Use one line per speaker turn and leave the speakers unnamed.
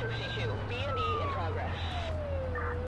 1062, B&E in progress.